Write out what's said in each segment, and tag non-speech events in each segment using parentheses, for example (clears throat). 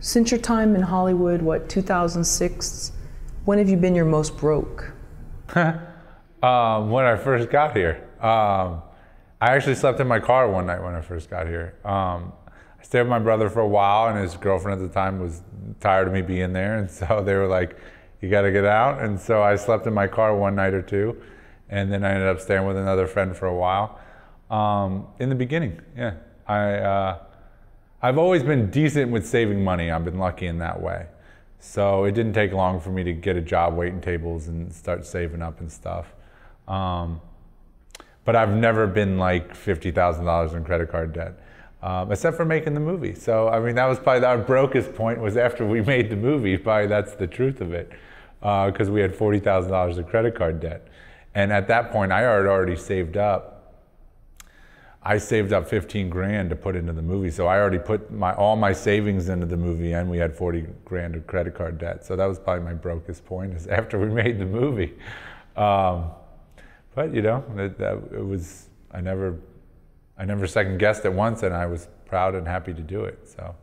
Since your time in Hollywood, what 2006? When have you been your most broke? (laughs) um, when I first got here. Um, I actually slept in my car one night when I first got here. Um, I stayed with my brother for a while, and his girlfriend at the time was tired of me being there, and (laughs) so they were like, "You got to get out." And so I slept in my car one night or two, and then I ended up staying with another friend for a while. Um, in the beginning, yeah, I uh, I've always been decent with saving money. I've been lucky in that way. So it didn't take long for me to get a job waiting tables and start saving up and stuff. Um, but I've never been like fifty thousand dollars in credit card debt, um, except for making the movie. So I mean, that was probably our brokest point was after we (laughs) made the movie. Probably that's the truth of it, because uh, we had forty thousand dollars of credit card debt, and at that point I had already saved up I saved up 15 grand to put into the movie. So I already put my all my savings into the movie, and we had 40 grand of credit card debt. So that was probably my brokest point is (laughs) after we made the movie. Um, but you know, it, that, it was I never I never second guessed it once, and I was proud and happy to do it. So.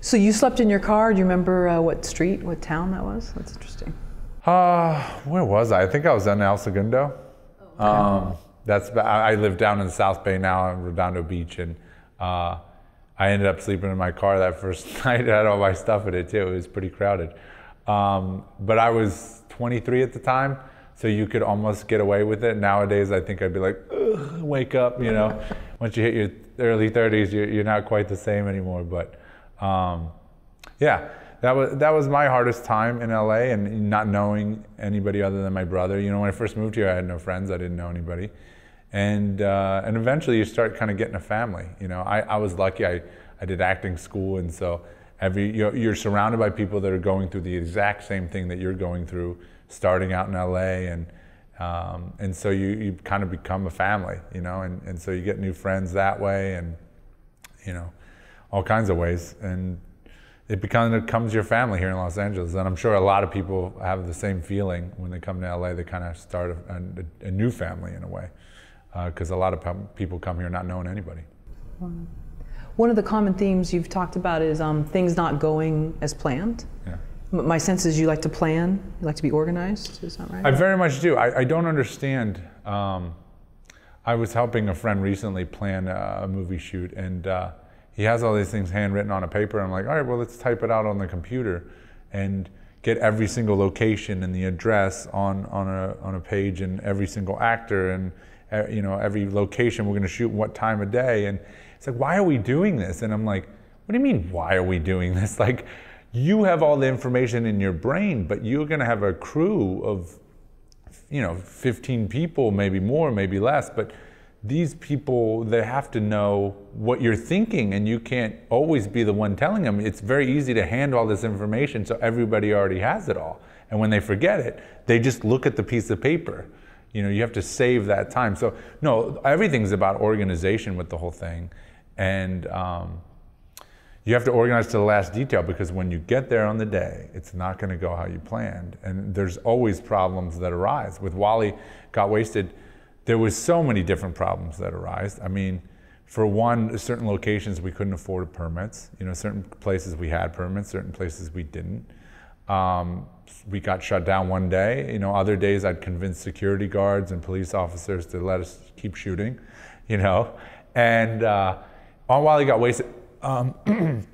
So you slept in your car. Do you remember uh, what street, what town that was? That's interesting. Uh, where was I? I think I was in El Segundo. Okay. Um, that's I live down in South Bay now in Redondo Beach, and uh, I ended up sleeping in my car that first (laughs) night. I had all my stuff in it too. It was pretty crowded, um, but I was 23 at the time, so you could almost get away with it. Nowadays, I think I'd be like, wake up, you know. (laughs) Once you hit your early 30s, you're, you're not quite the same anymore. But um, yeah that was that was my hardest time in LA and not knowing anybody other than my brother. You know, when I first moved here, I had no friends. I didn't know anybody and uh, and eventually you start kind of getting a family. You know, I, I was lucky. I, I did acting school, and so every you're, you're, surrounded by people that are going through the exact same thing that you're going through, starting out in LA, and um, and so you you kind of become a family. You know, and and so you get new friends that way, and you know, all kinds of ways, and it becomes, your family here in Los Angeles. And I'm sure a lot of people have the same feeling when they come to LA. They kind of start a, a, a new family in a way because uh, a lot of people come here not knowing anybody. One of the common themes you've talked about is um, things not going as planned. Yeah. My sense is you like to plan, you like to be organized. Is that right? I very much do. I, I don't understand. Um, I was helping a friend recently plan a, a movie shoot, and uh, he has all these things handwritten on a paper. I'm like, all right, well, let's type it out on the computer, and get every single location and the address on on a on a page, and every single actor and you know, every location we're going to shoot what time of day. And it's like, why are we doing this? And I'm like, what do you mean, why are we doing this? (laughs) Like, you have all the information in your brain, but you're going to have a crew of, you know, 15 people, maybe more, maybe less. But these people, they have to know what you're thinking, and you can't always be the one telling them. It's very easy to hand all this information so everybody already has it all. And when they forget it, they just look at the piece of paper you know, you have to save that time. So no, everything's about organization with the whole thing, and um, you have to organize to the last detail because when you get there on the day, it's not going to go how you planned, and there's always problems that arise. With Wally got wasted, there was so many different problems that arise. I mean. For one, certain locations we couldn't afford permits. You know, certain places we had permits, certain places we didn't. Um, we got shut down one day. You know, other days I'd convince security guards and police officers to let us keep shooting. You know, and uh, on Wally got wasted. Um, (clears throat)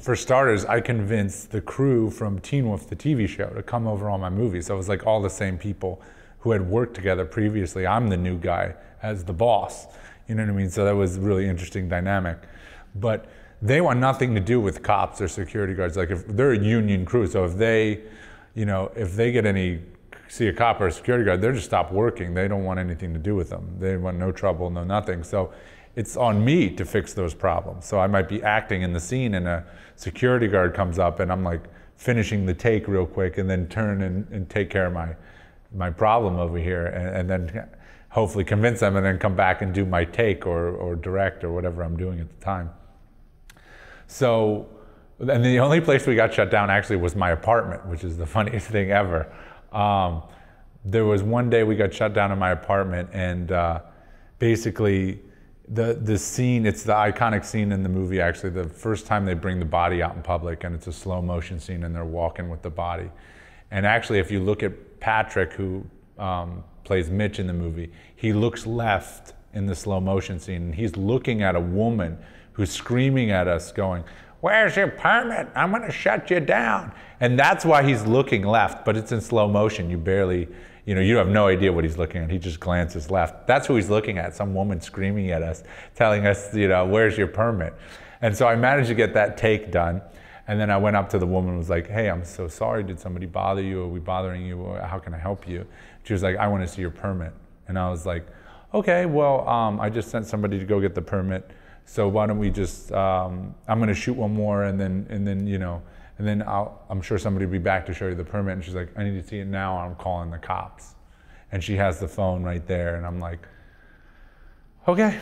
for starters, I convinced the crew from Teen Wolf, the TV show, to come over on my movie. So it was like all the same people who had worked together previously. I'm the new guy as the boss. You know what I mean? So that was really interesting dynamic. But they want nothing to do with cops or security guards. Like if they're a union crew, so if they you know, if they get any, see a cop or a security guard, they're just stop working. They don't want anything to do with them. They want no trouble, no nothing. So it's on me to fix those problems. So I might be acting in the scene and a security guard comes up and I'm like finishing the take real quick and then turn and, and take care of my, my problem over here and, and then hopefully convince them and then come back and do my take or, or direct or whatever I'm doing at the time. So and the only place we got shut down actually was my apartment, which is the (laughs) funniest thing ever. Um, there was one day we got shut down in my apartment, and uh, basically the the scene it's the iconic scene in the movie actually the first time they bring the body out in public and it's a slow motion scene and they're walking with the body and actually if you look at patrick who um, plays mitch in the movie he looks left in the slow motion scene and he's looking at a woman who's screaming at us going where's your permit i'm going to shut you down and that's why he's looking left but it's in slow motion you barely you know, you have no idea what he's looking at. He just glances left. That's who he's looking at. Some woman screaming at us, telling us, you know, where's your permit? And so I managed to get that take done. And then I went up to the woman and was like, hey, I'm so sorry. Did somebody bother you? Are we bothering you? How can I help you? She was like, I want to see your permit. And I was like, okay, well, um, I just sent somebody to go get the permit. So why don't we just, um, I'm going to shoot one more and then, and then, you know, and then i am sure somebody will be back to show you the permit. And she's like, I need to see it now. I'm calling the cops. And she has the phone right there. And I'm like, okay,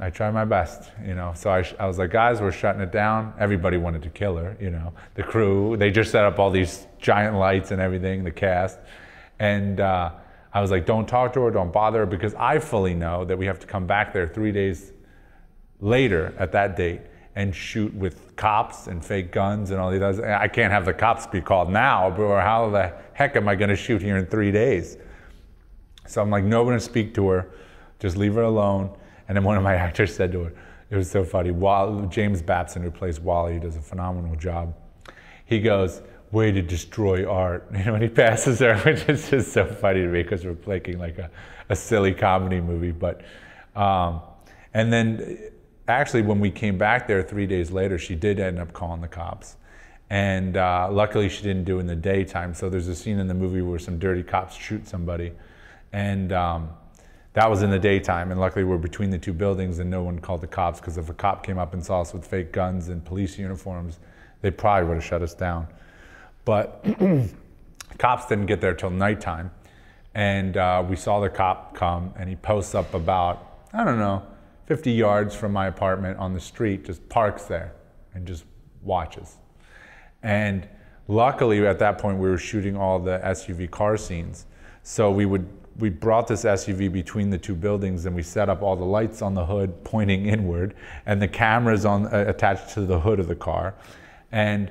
I try my best, you know. So I, I was like, guys, we're shutting it down. Everybody wanted to kill her, you know. The crew, they just set up all these giant lights and everything, the cast. And uh, I was like, don't talk to her, don't bother her, because I fully know that we have to come back there three days later at that date and shoot with cops and fake guns and all these others. I can't have the cops be called now, or how the heck am I going to shoot here in three days? So I'm like, no one to speak to her, just leave her alone. And then one of my (laughs) actors said to her, it was so funny. Wall, James Babson, who plays Wally, does a phenomenal job. He goes, "Way to destroy art," (laughs) you know, when he passes her, (laughs) which is just so funny to me because we're making like a, a silly comedy movie. But um, and then actually, when we came back there three days later, she did end up calling the cops. And uh, luckily, she didn't do it in the daytime. So there's a scene in the movie where some dirty cops shoot somebody. And um, that was in the daytime. And luckily, we're between the two buildings and no one called the cops because if a cop came up and saw us with fake guns and police uniforms, they probably would have shut us down. But (clears throat) cops didn't get there till nighttime. And uh, we saw the cop come and he posts up about, I don't know, 50 yards from my apartment on the street, just parks there and just watches. And luckily, at that point, we were shooting all the SUV car scenes. So we would we brought this SUV between the two buildings and we set up all the lights on the hood pointing (laughs) inward and the cameras on uh, attached to the hood of the car. And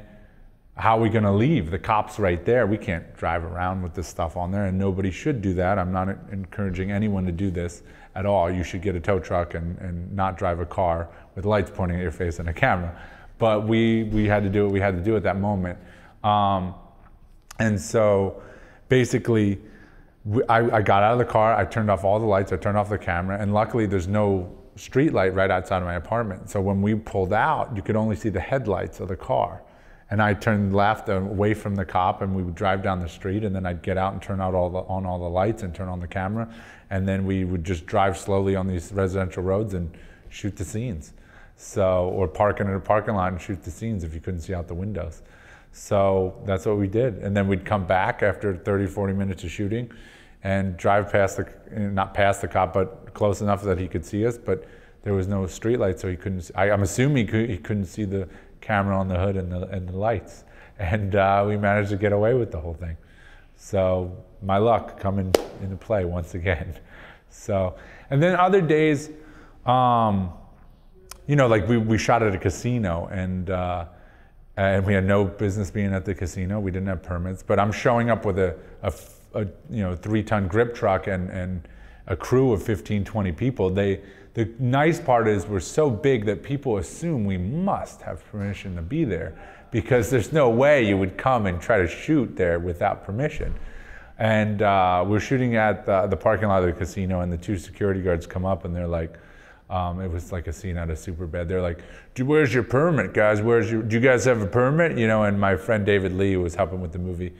how are we going to leave? The cops right there. We can't drive around with this stuff on there, and nobody should do that. I'm not encouraging anyone to do this at all. You should get a tow truck and, and not drive a car with lights pointing at your face and a camera. But we, we had to do what we had to do at that moment. Um, and so basically, I, I got out of the car, I turned off all the lights, I turned off the camera, and luckily there's no street light right outside of my apartment. So when we pulled out, you could only see the headlights of the car. And I turned left away from the cop, and we would drive down the street, and then I'd get out and turn out all the, on all the lights and turn on the camera, and then we would just drive slowly on these residential roads and shoot the scenes. So, or park in a parking lot and shoot the scenes if you couldn't see out the windows. So that's what we did. And then we'd come back after 30, 40 minutes of shooting and drive past the, not past the cop, but close enough that he could see us. But there was no street light, so he couldn't, I, am assuming he, could, he couldn't see the camera on the hood and the, and the lights. And uh, we managed to get away with the whole thing. So my luck coming into play once again. (laughs) So, and then other days, um, you know, like we, we shot at a casino and, uh, and we had no business being at the casino. We didn't have permits, but I'm showing up with a, a, a you know, three ton grip truck and, and a crew of 15, 20 people. They, the nice part is we're so big that people assume we must have permission to be there because there's no way you would come and try to shoot there without permission. And uh, we're shooting at the, the, parking lot of the casino, and the two security guards come up and they're like, um, it was like a scene out of Superbad. They're like, "Where's your permit, guys? Where's your? Do you guys have a permit?" You know. And my friend David Lee, was helping with the movie,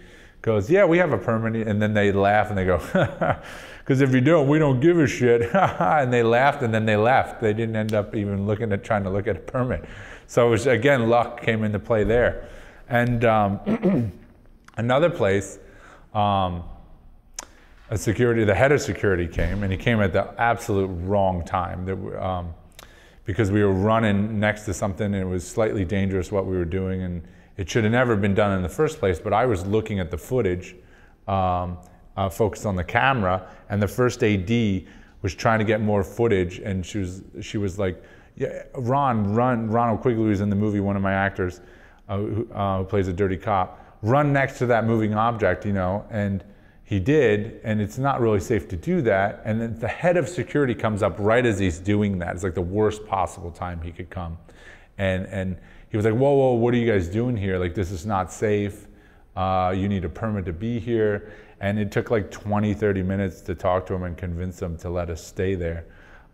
goes, "Yeah, we have a permit." And then they laugh and they go, (laughs) "Because if you don't, we don't give a shit." (laughs) and they laughed and then they left. They didn't end up even looking at trying to look at a permit. So it was again luck came into play there. And um, (clears throat) another place. Um, a security, the head of security came, and he came at the absolute wrong time. That, um, because we were running next to something, and it was slightly dangerous what we were doing, and it should have never been done in the first place. But I was looking at the footage, um, uh, focused on the camera, and the first AD was trying to get more footage, and she was she was like, "Yeah, Ron, run!" Ronald Quigley was in the movie, one of my actors, uh, who, uh, who plays a dirty cop. Run next to that moving object, you know, and he did, and it's not really safe to do that. And then the head of security comes up right as he's doing that. It's like the worst possible time he could come, and and he was like, "Whoa, whoa, what are you guys doing here? Like this is not safe. Uh, you need a permit to be here." And it took like 20, 30 minutes to talk to him and convince him to let us stay there.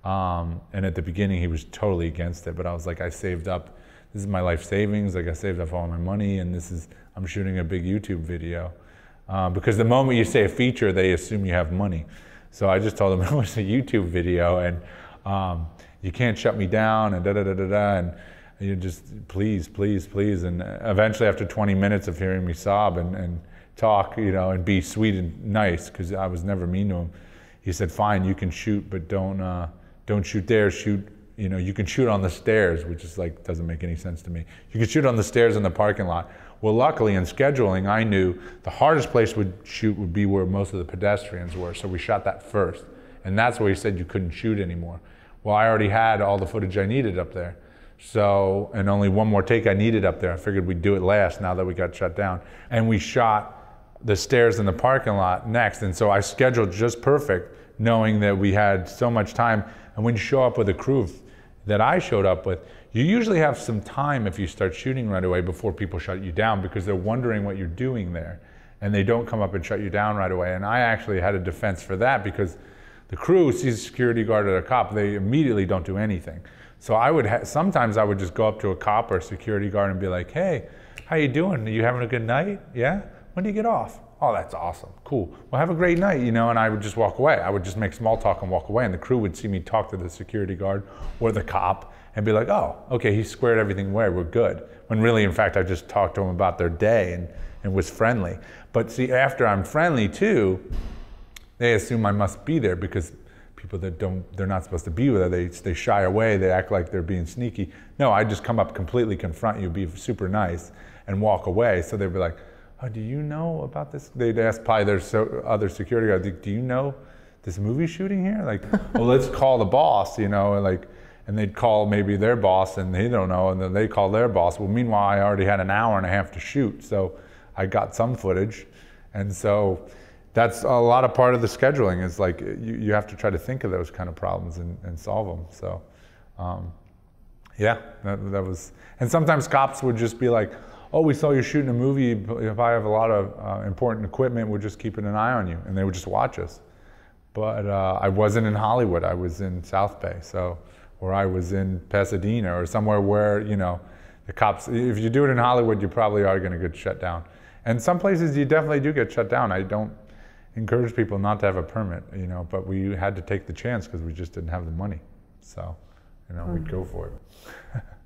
Um, and at the beginning, he was totally against it. But I was like, I saved up. This is my life savings. Like I saved up all my money, and this is I'm shooting a big YouTube video. Uh, because the moment you say a feature, they assume you have money. So I just told them (laughs) it was a YouTube video, and um, you can't shut me down, and da da da da da. And you just please, please, please. And eventually, after 20 minutes of hearing me sob and, and talk, you know, and be sweet and nice because I was never mean to him. He said, "Fine, you can shoot, but don't uh, don't shoot there. Shoot, you know, you can shoot on the stairs, which is like doesn't make any sense to me. You can shoot on the stairs in the parking lot." Well, luckily in scheduling, I knew the hardest place would shoot would be where most of the pedestrians were, so we shot that first, and that's where he said you couldn't shoot anymore. Well, I already had all the footage I needed up there. So, and only one more take I needed up there. I figured we'd do it last now that we got shut down. And we shot the stairs in the parking lot next. And so I scheduled just perfect, knowing that we had so much time. And when you show up with a crew that I showed up with, you usually have some time if you start shooting right away before people shut you down because they're wondering what you're doing there. And they don't come up and shut you down right away. And I actually had a defense for that because the crew sees a security guard or a cop, they immediately don't do anything. So I would ha- sometimes I would just go up to a cop or a security guard and be like, "Hey, how you doing? Are you having a good night? Yeah." When do you get off? Oh, that's awesome. Cool. Well, have a great night, you know, and I would just walk away. I would just make small talk and walk away, and the crew would see me talk to the security guard or the cop and be like, oh, okay, he squared everything away. We're good. When really, in fact, I just talked to them about their day and, and was friendly. But see, after I'm friendly too, they assume I must be there because people that don't, they're not supposed to be there, they, they shy away, they act like they're being sneaky. No, I just come up, completely confront you, be super nice, and walk away. So they'd be like, oh, do you know about this? They'd ask probably their so, other security guard, do you know this movie shooting here? Like, well, let's call the boss, you know, and like, and they'd call maybe their boss and they don't know, and then they call their boss. Well, meanwhile, I already had an hour and a half to shoot, so I got some footage, and so that's a lot of part of the scheduling is like you, you have to try to think of those kind of problems and, and solve them. So, um, yeah, that, that was, and sometimes cops would just be like, oh, we saw you shooting a movie. If I have a lot of uh, important equipment, we're just keeping an eye on you. And they would just watch us. But uh, I wasn't in Hollywood. I was in South Bay, so, or I was in Pasadena or somewhere where, you know, the cops, if you do it in Hollywood, you probably are going to get shut down. And some places you definitely do get shut down. I don't encourage people not to have a permit, you know, but we had to take the chance because we just didn't have the money. So, you know, mm. we'd go for it. (laughs)